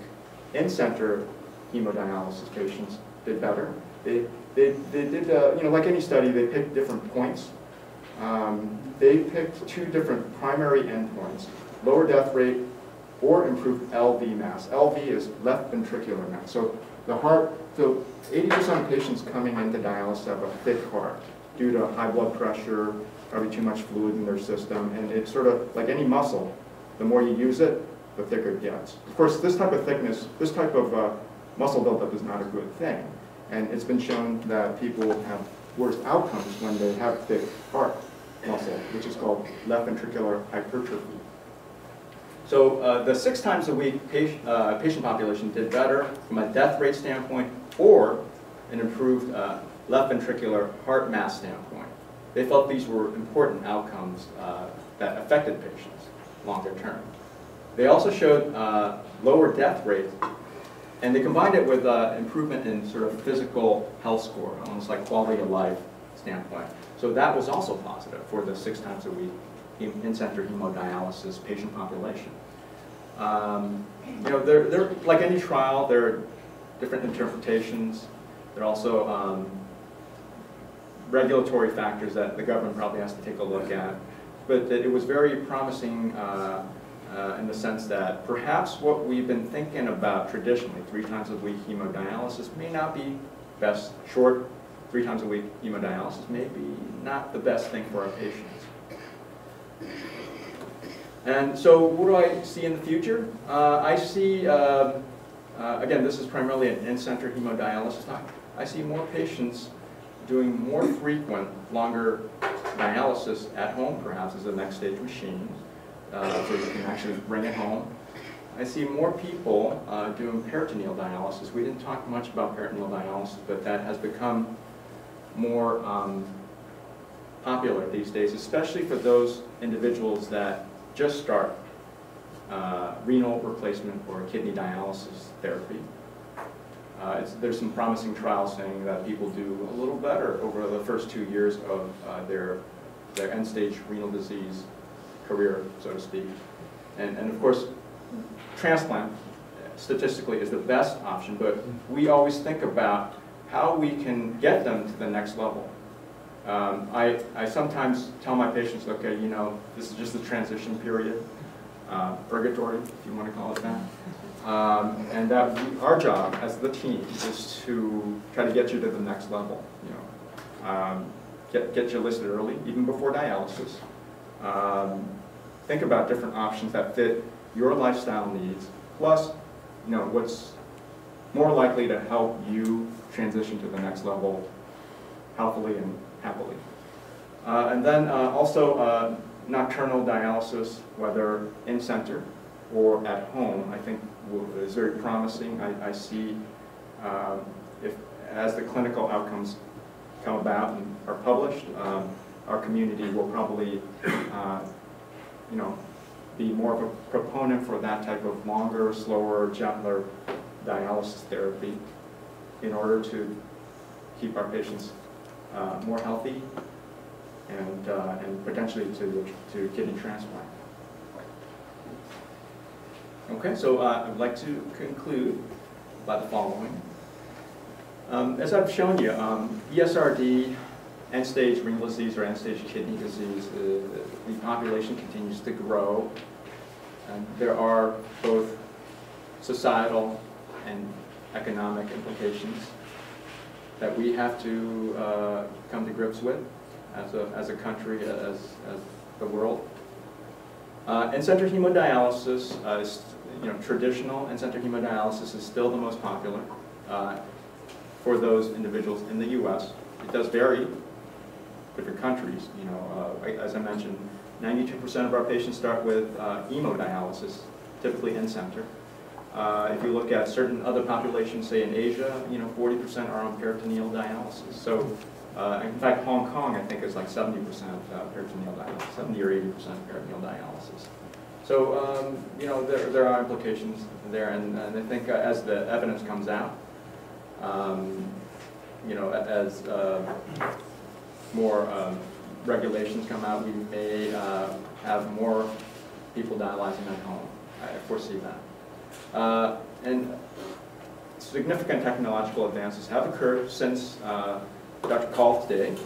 in-center hemodialysis patients did better, They, they, they did, uh, you know, like any study, they picked different points. Um, They picked two different primary endpoints, lower death rate or improved LV mass. LV is left ventricular mass. So the heart, so 80% of patients coming into dialysis have a thick heart due to high blood pressure, probably too much fluid in their system, and it's sort of like any muscle. The more you use it, the thicker it gets. Of course, this type of thickness, this type of uh, muscle buildup is not a good thing. And it's been shown that people have worse outcomes when they have thick heart muscle, which is called left ventricular hypertrophy. So uh, the six times a week patient, uh, patient population did better from a death rate standpoint or an improved uh, left ventricular heart mass standpoint. They felt these were important outcomes uh, that affected patients longer term. They also showed uh, lower death rate, and they combined it with uh, improvement in sort of physical health score, almost like quality of life standpoint. So that was also positive for the six times a week in-center hemodialysis patient population. Um, You know, there, there, like any trial, there are different interpretations. There are also um, regulatory factors that the government probably has to take a look at. But that it was very promising uh, uh, in the sense that perhaps what we've been thinking about traditionally, three times a week hemodialysis, may not be best. Short, three times a week hemodialysis may be not the best thing for our patients. And so what do I see in the future? Uh, I see, um, uh, again, this is primarily an in-center hemodialysis. I see more patients doing more frequent, longer dialysis at home, perhaps as a NxStage machine, uh, so you can actually bring it home. I see more people uh, doing peritoneal dialysis. We didn't talk much about peritoneal dialysis, but that has become more um, popular these days, especially for those individuals that just start uh, renal replacement or kidney dialysis therapy. Uh, there's some promising trials saying that people do a little better over the first two years of uh, their, their end-stage renal disease career, so to speak. And, and of course, transplant statistically is the best option, but we always think about how we can get them to the next level. Um, I, I sometimes tell my patients, okay, you know, this is just the transition period, uh, purgatory, if you want to call it that. Um, and that we, our job as the team is to try to get you to the next level, you know. Um, get, get you listed early, even before dialysis. Um, think about different options that fit your lifestyle needs, plus, you know, what's more likely to help you transition to the next level healthily and happily. Uh, and then uh, also uh, nocturnal dialysis, whether in-center or at home, I think is very promising. I, I see um, if, as the clinical outcomes come about and are published, um, our community will probably, uh, you know, be more of a proponent for that type of longer, slower, gentler dialysis therapy in order to keep our patients uh, more healthy and, uh, and potentially to, to kidney transplant. Okay, so uh, I'd like to conclude by the following. Um, As I've shown you, um, ESRD, end-stage renal disease or end-stage kidney disease, uh, the population continues to grow. And there are both societal and economic implications that we have to uh, come to grips with as a, as a country, as, as the world. Uh, in-center hemodialysis uh, is, you know, traditional in-center hemodialysis is still the most popular uh, for those individuals in the U.S. It does vary different countries. You know, uh, as I mentioned, 92% of our patients start with uh, hemodialysis, typically in-center. Uh, If you look at certain other populations, say in Asia, you know, 40% are on peritoneal dialysis. So, uh, in fact, Hong Kong, I think, is like 70% uh, peritoneal dialysis, 70 or 80% peritoneal dialysis. So, um, you know, there, there are implications there, and, and I think uh, as the evidence comes out, um, you know, as uh, more um, regulations come out, we may uh, have more people dialyzing at home. I foresee that. Uh, And significant technological advances have occurred since uh, Dr. Kolff's day,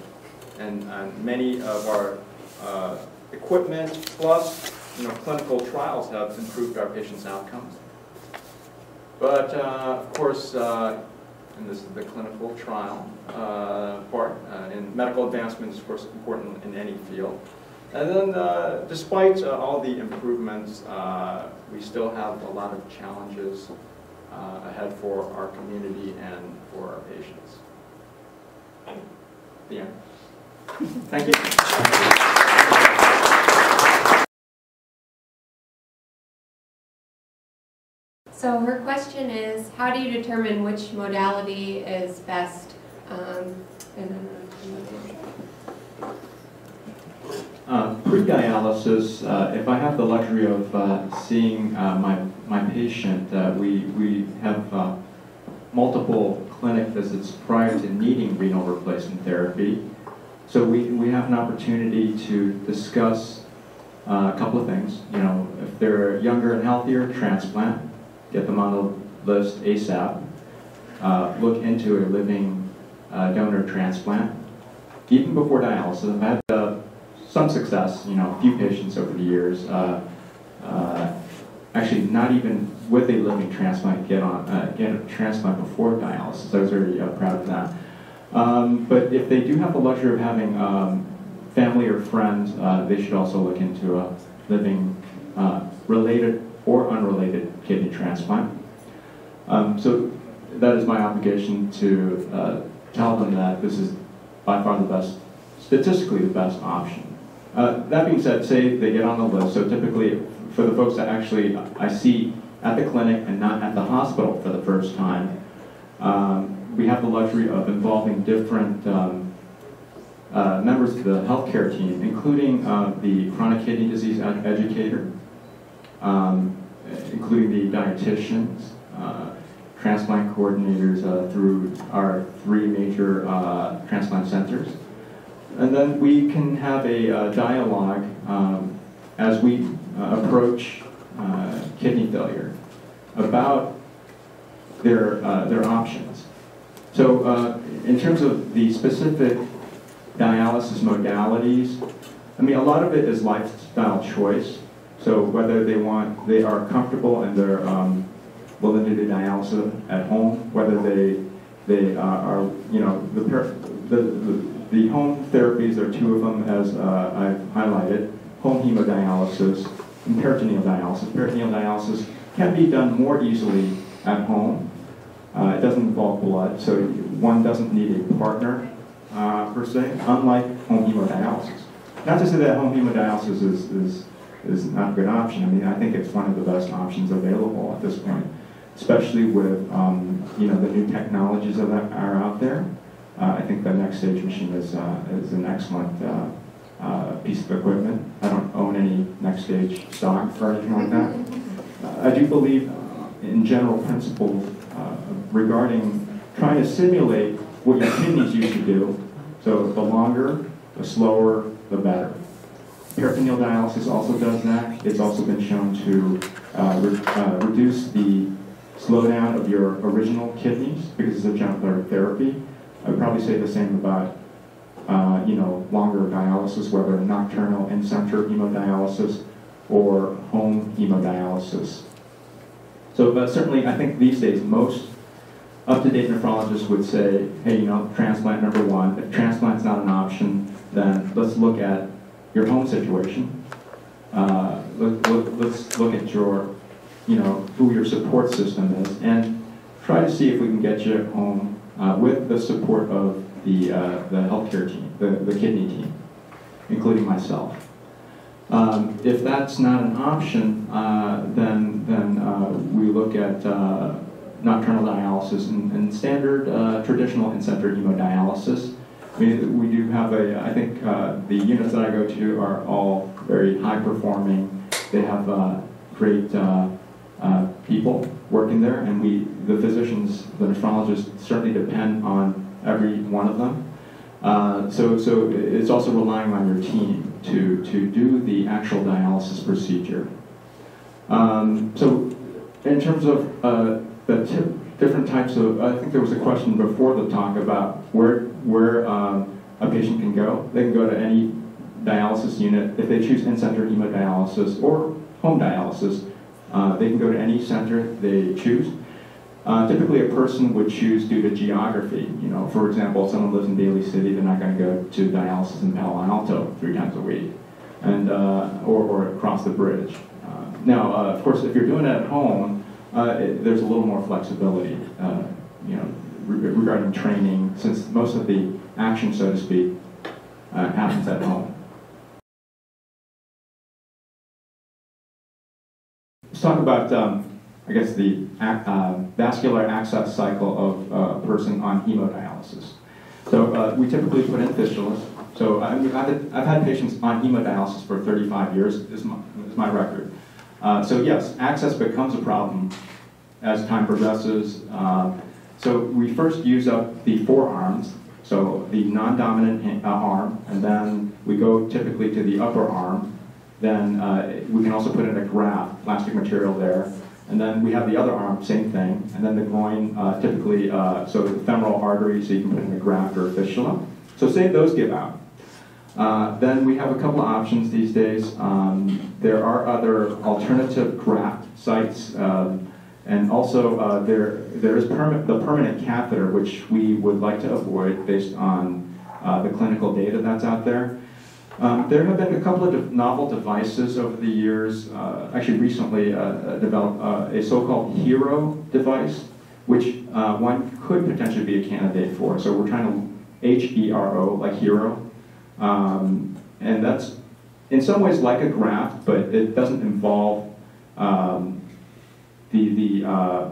and, and many of our uh, equipment plus you know, clinical trials have improved our patients' outcomes. But uh, of course, uh, and this is the clinical trial uh, part, uh, and medical advancement is of course important in any field. And then uh, despite uh, all the improvements, we still have a lot of challenges ahead for our community and for our patients. The end. Thank you. So her question is, how do you determine which modality is best? Um, Uh, Pre-dialysis, uh, if I have the luxury of uh, seeing uh, my, my patient, uh, we, we have uh, multiple clinic visits prior to needing renal replacement therapy. So we, we have an opportunity to discuss a couple of things. You know, if they're younger and healthier, transplant, get them on the list ASAP. Uh, Look into a living uh, donor transplant. Even before dialysis, I've had uh, some success, you know, a few patients over the years, uh, uh, actually not even with a living transplant get on, uh, get a transplant before dialysis. I was very proud of that. Um, but if they do have the luxury of having um, family or friends, they should also look into a living related or unrelated kidney transplant. Um, so that is my obligation to uh, tell them that this is by far the best, statistically the best option. Uh, that being said, say they get on the list, so typically for the folks that actually I see at the clinic and not at the hospital for the first time, um, we have the luxury of involving different um, uh, members of the healthcare team, including uh, the chronic kidney disease ed- educator, um, including the dietitians, uh, transplant coordinators uh, through our three major uh, transplant centers. And then we can have a dialogue um, as we approach kidney failure about their, their options. So uh, in terms of the specific dialysis modalities, I mean, a lot of it is lifestyle choice. So whether they want, they are comfortable and they're um, willing to do dialysis at home, whether they, they uh, are, you know, the, the, the home therapies, there are two of them as uh, I've highlighted, home hemodialysis and peritoneal dialysis. Peritoneal dialysis can be done more easily at home. Uh, it doesn't involve blood, so one doesn't need a partner uh, per se, unlike home hemodialysis. Not to say that home hemodialysis is, is, is not a good option. I mean, I think it's one of the best options available at this point, especially with um, you know the new technologies that are out there. Uh, I think the NxStage machine is, uh, is an excellent uh, uh, piece of equipment. I don't own any NxStage stock or anything like that. I do believe uh, in general principles uh, regarding trying to simulate what your kidneys used to do. So the longer, the slower, the better. Peritoneal dialysis also does that. It's also been shown to uh, re- uh, reduce the slowdown of your original kidneys because it's a gentler therapy. I would probably say the same about, uh, you know, longer dialysis, whether nocturnal in-center hemodialysis or home hemodialysis. So, but certainly, I think these days, most up-to-date nephrologists would say, hey, you know, transplant number one. If transplant's not an option, then let's look at your home situation. Uh, let, let, let's look at your, you know, who your support system is, and try to see if we can get you home uh, with the support of the, uh, the healthcare team, the, the kidney team, including myself. Um, if that's not an option, uh, then, then uh, we look at uh, nocturnal dialysis and, and standard uh, traditional in-center hemodialysis. Mean, we do have a, I think uh, the units that I go to are all very high performing. They have uh, great uh, uh, people working there, and we, the physicians, the nephrologists, certainly depend on every one of them. Uh, so, so it's also relying on your team to, to do the actual dialysis procedure. Um, so, in terms of uh, the different types of, I think there was a question before the talk about where, where um, a patient can go. They can go to any dialysis unit. If they choose in-center hemodialysis or home dialysis, uh, they can go to any center they choose. Uh, typically, a person would choose due to geography. You know, for example, if someone lives in Daly City, they're not going to go to dialysis in Palo Alto three times a week, and uh, or, or across the bridge. Uh, now, uh, of course, if you're doing it at home, uh, it, there's a little more flexibility. You know, regarding training, since most of the action, so to speak, uh, happens at home. Let's talk about, um, I guess, the ac- uh, vascular access cycle of uh, a person on hemodialysis. So uh, we typically put in fistulas. So I've had, I've had patients on hemodialysis for 35 years, is my, is my record. Uh, So yes, access becomes a problem as time progresses. So we first use up the forearms, so the non-dominant uh, arm, and then we go typically to the upper arm. Then uh, we can also put in a graft, plastic material there. And then we have the other arm, same thing. And then the groin, uh, typically, uh, so the femoral artery, so you can put in a graft or a fistula. So say those give out. Uh, Then we have a couple of options these days. Um, There are other alternative graft sites. um, And also, uh, there, there is perma- the permanent catheter, which we would like to avoid based on uh, the clinical data that's out there. Um, There have been a couple of de- novel devices over the years, uh, actually recently uh, uh, developed uh, a so-called HERO device, which one could potentially be a candidate for. So we're trying to, H-E-R-O, like hero. Um, And that's in some ways like a graft, but it doesn't involve um, the, the, uh,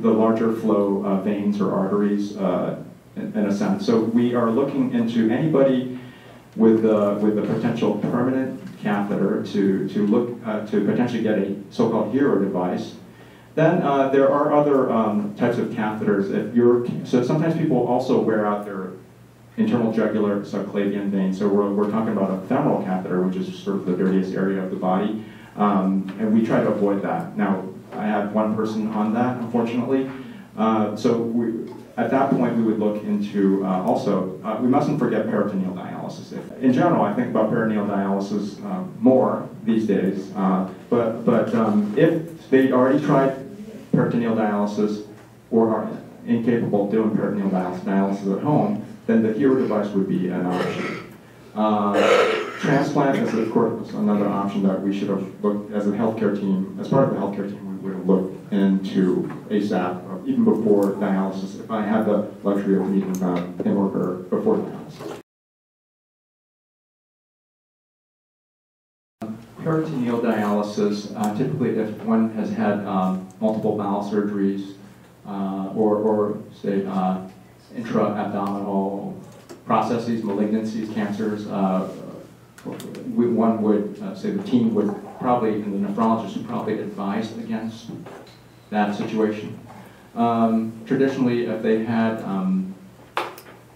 the larger flow uh, veins or arteries uh, in a sense. So we are looking into anybody with the, with a potential permanent catheter to, to look, uh, to potentially get a so-called hero device. Then uh, there are other um, types of catheters. If you're, so sometimes people also wear out their internal jugular subclavian vein. So we're, we're talking about a femoral catheter, which is sort of the dirtiest area of the body. Um, and we try to avoid that. Now, I have one person on that, unfortunately. Uh, so we, at that point, we would look into uh, also, uh, we mustn't forget peritoneal dialysis. In general, I think about peritoneal dialysis um, more these days. Uh, but but um, if they already tried peritoneal dialysis or are incapable of doing peritoneal dialysis, at home, then the HERO device would be an option. Uh, Transplant is of course another option that we should have looked, as a healthcare team, as part of the healthcare team, we would have looked into ASAP, or even before dialysis, if I had the luxury of meeting him or her before dialysis. Peritoneal dialysis, uh, typically if one has had um, multiple bowel surgeries, uh, or, or say, uh, intra-abdominal processes, malignancies, cancers, uh, one would, uh, say the team would probably, and the nephrologist would probably advise against that situation. Um, traditionally, if they had um,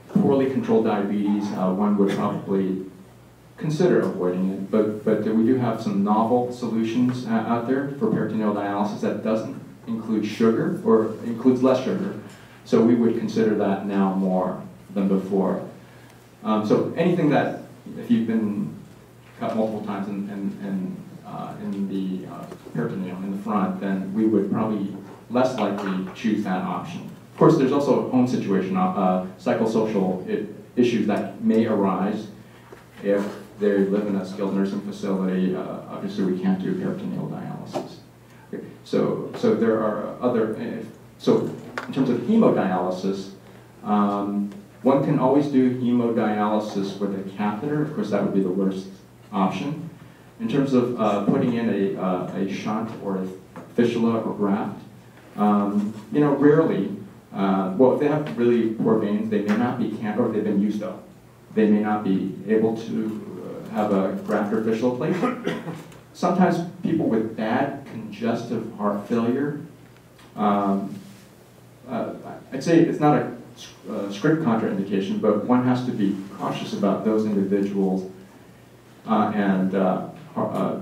poorly controlled diabetes, uh, one would probably consider avoiding it, but, but we do have some novel solutions uh, out there for peritoneal dialysis that doesn't include sugar, or includes less sugar, so we would consider that now more than before. Um, so anything that, if you've been cut multiple times in, in, in, uh, in the uh, peritoneum, in the front, then we would probably less likely choose that option. Of course, there's also home situation, uh, uh, psychosocial I- issues that may arise if they live in a skilled nursing facility. Uh, obviously, we can't do peritoneal dialysis. Okay, So, so there are other, eh, so in terms of hemodialysis, um, one can always do hemodialysis with a catheter. Of course, that would be the worst option. In terms of uh, putting in a, uh, a shunt or a fistula or graft, um, you know, rarely, uh, well, if they have really poor veins, they may not be can or they've been used up. They may not be able to uh, have a graft or fistula placed. Sometimes people with bad congestive heart failure, um, uh, I'd say it's not a uh, strict contraindication, but one has to be cautious about those individuals uh, and uh, uh,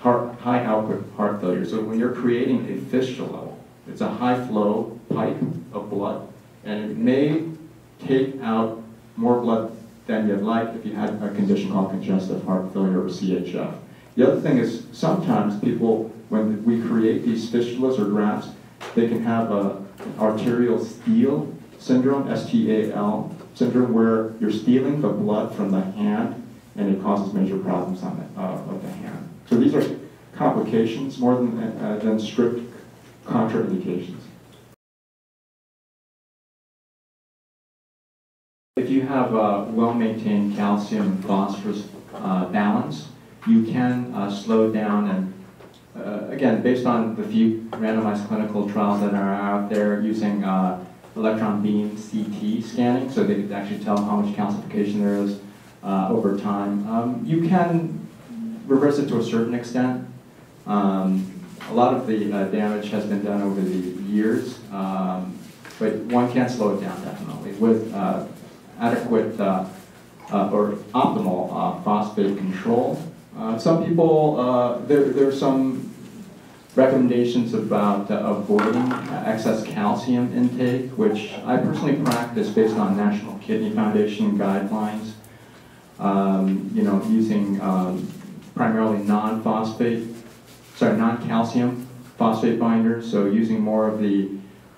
heart, high output heart failure. So when you're creating a fistula It's a high flow pipe of blood, and it may take out more blood than you'd like if you had a condition called congestive heart failure or CHF. The other thing is sometimes people, when we create these fistulas or grafts, they can have a arterial steal syndrome, S-T-A-L syndrome, where you're stealing the blood from the hand and it causes major problems on the, uh, of the hand. So these are complications more than, uh, than strict contraindications. If you have a well-maintained calcium and phosphorus uh, balance, you can uh, slow down and, uh, again, based on the few randomized clinical trials that are out there using uh, electron beam CT scanning, so they could actually tell how much calcification there is uh, over time. Um, you can reverse it to a certain extent. Um, a lot of the uh, damage has been done over the years, um, but one can slow it down definitely with uh, adequate uh, uh, or optimal uh, phosphate control. Some people, there, there are some recommendations about uh, avoiding uh, excess calcium intake, which I personally practice based on National Kidney Foundation guidelines. Um, you know, using um, primarily non-phosphate, sorry, non-calcium phosphate binders, so using more of the,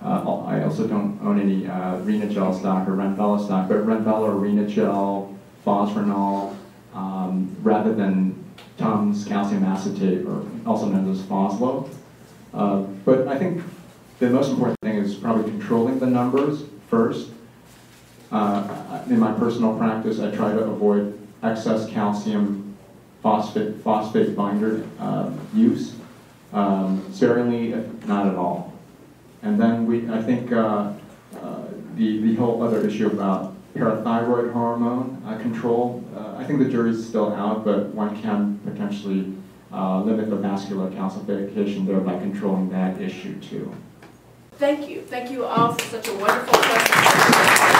uh, I also don't own any uh, Renagel stock or Renvela stock, but Renvela or Renagel, Fosrenol, um, rather than Tums calcium acetate, or also known as PhosLo. Uh, but I think the most important thing is probably controlling the numbers first. Uh, in my personal practice, I try to avoid excess calcium phosphate, phosphate binder uh, use, um, sparingly, if not at all. And then we, I think uh, uh, the, the whole other issue about parathyroid hormone uh, control, uh, I think the jury's still out, but one can potentially uh, limit the vascular calcification there by controlling that issue too. Thank you. Thank you all for such a wonderful presentation.